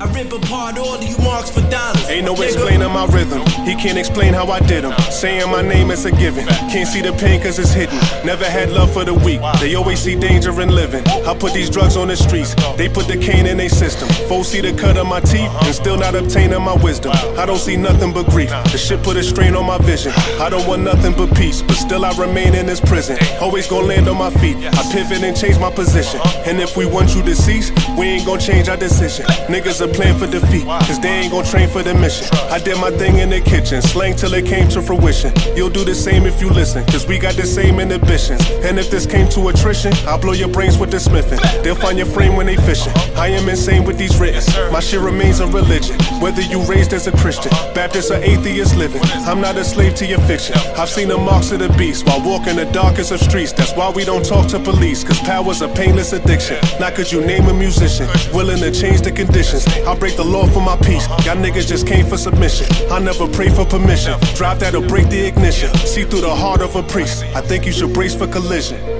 I rip apart all of you marks for dollars. Ain't no explaining my rhythm. He can't explain how I did 'em. Saying my name is a given. Can't see the pain cause it's hidden. Never had love for the weak. They always see danger in living. I put these drugs on the streets. They put the cane in their system. Four see the cut of my teeth and still not obtaining my wisdom. I don't see nothing but grief. The shit put a strain on my vision. I don't want nothing but peace, but still I remain in this prison. Always gonna land on my feet. I pivot and change my position. And if we want you deceased, we ain't gonna change our decision. Niggas are playing for defeat, cause they ain't gonna train for the mission. I did my thing in the kitchen, slang till it came to fruition. You'll do the same if you listen, cause we got the same inhibitions. And if this came to attrition, I'll blow your brains with the smithing. They'll find your frame when they fishing. I am insane with these written. My shit remains a religion, whether you raised as a Christian, Baptist or atheist living. I'm not a slave to your fiction. I've seen the marks of the beast while walking the darkest of streets. That's why we don't talk to police, cause power's a painless addiction. Not cause you name a musician, willing to change the conditions. I'll break the law for my peace. Y'all niggas just came for submission. I never pray for permission. Drive that'll break the ignition. See through the heart of a priest. I think you should brace for collision.